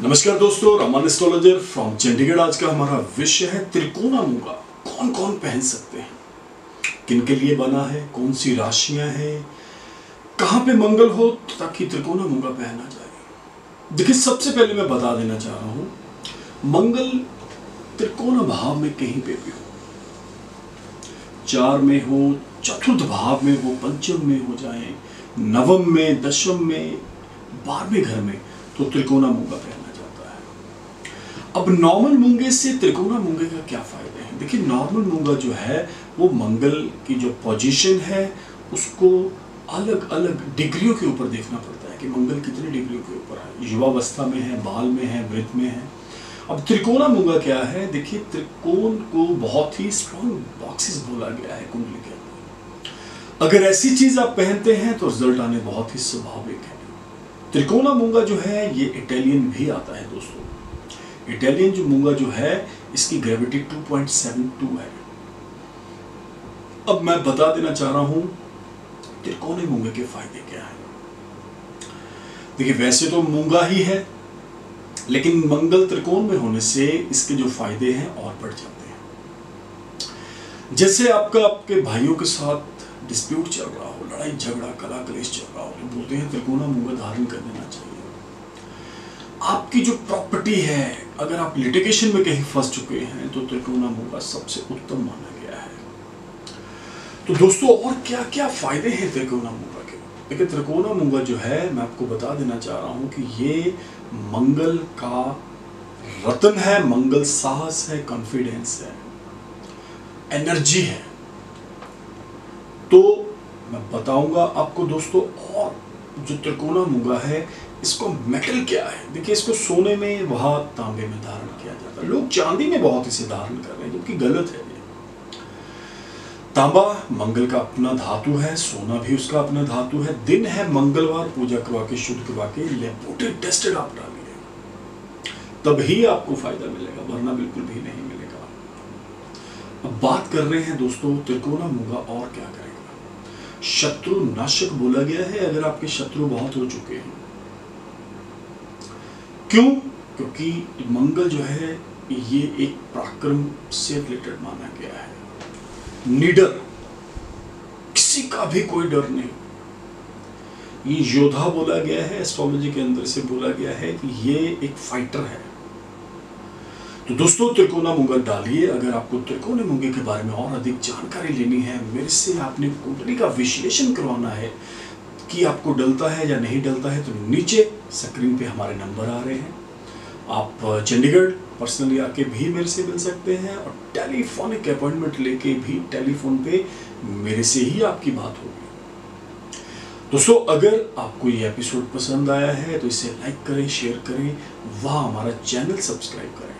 नमस्कार दोस्तों Raman astrologer from Chandigarh आज का हमारा विषय है त्रिकोणा मूँगा कौन कौन पहन सकते हैं? किन के लिए बना है? कौन सी राशियाँ हैं? कहाँ पे मंगल हो ताकि त्रिकोणा मूँगा पहना जाए? देखिए, सबसे पहले मैं बता देना चाह रहा हूँ, मंगल त्रिकोण भाव में कहीं पे भी हो। चार में हो, चतुर्थ भाव में हो, पंचम में हो जाए, नवम में, दशम में, बारहवें घर में तो त्रिकोणा मूँगा पहना अब नॉर्मल मूँगे से त्रिकोणा मूँगे का क्या फ़ायदा है? देखिए नॉर्मल मूँगा जो है, वो मंगल की जो पोजीशन है, उसको अलग अलग डिग्रियों के ऊपर देखना पड़ता है कि मंगल कितने डिग्रियों के ऊपर है। युवावस्था में है, बाल में है वृद्ध में है। अब त्रिकोणा मूँगा क्या है? देखिए, त्रिकोण को बहुत ही स्ट्रॉन्ग बॉक्सेस बोला गया है कुंडली के अंदर। अगर ऐसी चीज़ आप पहनते हैं तो रिज़ल्ट आने बहुत ही स्वाभाविक है। त्रिकोणा मूँगा जो है, ये इटालियन भी आता है, दोस्तों। इटालियन जो मूँगा जो है, इसकी ग्रेविटी 2.72 है। अब मैं बता देना चाह रहा हूँ त्रिकोणे मूँगे के फ़ायदे क्या है। देखिए, वैसे तो मूँगा ही है, लेकिन मंगल त्रिकोण में होने से इसके जो फ़ायदे हैं और बढ़ जाते हैं। जैसे आपका आपके भाइयों के साथ डिस्प्यूट चल रहा हो, लड़ाई झगड़ा कला कलेश चल रहा हो तो बोलते हैं त्रिकोणा मूँगा धारण कर लेना चाहिए। आपकी जो प्रॉपर्टी है, अगर आप लिटिगेशन में कहीं फंस चुके हैं तो त्रिकोणा मूँगा सबसे उत्तम माना गया है। तो दोस्तों, और क्या क्या फ़ायदे हैं त्रिकोणा मूँगा के? देखिए, त्रिकोणा मूँगा जो है, मैं आपको बता देना चाह रहा हूँ कि ये मंगल का रतन है, मंगल साहस है कॉन्फिडेंस है एनर्जी है। तो मैं बताऊँगा आपको दोस्तों, और जो त्रिकोणा मूँगा है इसको मेटल क्या है? देखिए, इसको सोने में वहाँ तांबे में धारण किया जाता है। लोग चांदी में बहुत इसे धारण कर रहे हैं जबकि गलत है। तांबा मंगल का अपना धातु है, सोना भी उसका अपना धातु है। दिन है, मंगलवार, पूजा करवा के, शुद्ध करवा के लेपोटेड टेस्टेड आप डालिए तभी आपको फ़ायदा मिलेगा, वरना बिल्कुल भी नहीं मिलेगा। अब बात कर रहे हैं दोस्तों, त्रिकोणा मूँगा और क्या करेगा? शत्रु नाशक बोला गया है, अगर आपके शत्रु बहुत हो चुके हैं। क्यों? क्योंकि मंगल जो है, ये एक पराक्रम से रिलेटेड माना गया है। निडर, किसी का भी कोई डर नहीं। ये योद्धा बोला गया है एस्ट्रोलॉजी के अंदर से बोला गया है कि ये एक फाइटर है। तो दोस्तों, त्रिकोणा मूँगा डालिए, अगर आपको त्रिकोण मूँगे के बारे में और अधिक जानकारी लेनी है, मेरे से आपने कुंडली का विश्लेषण करवाना है कि आपको डलता है या नहीं डलता है तो नीचे स्क्रीन पे हमारे नंबर आ रहे हैं। आप चंडीगढ़ पर्सनली आके भी मेरे से मिल सकते हैं और टेलीफोनिक अपॉइंटमेंट लेके भी टेलीफोन पे मेरे से ही आपकी बात होगी। दोस्तों, अगर आपको ये एपिसोड पसंद आया है तो इसे लाइक करें, शेयर करें, वह हमारा चैनल सब्सक्राइब करें।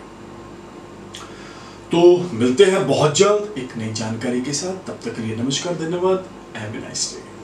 तो मिलते हैं बहुत जल्द एक नई जानकारी के साथ। तब तक के लिए नमस्कार, धन्यवाद, हैव ए नाइस डे।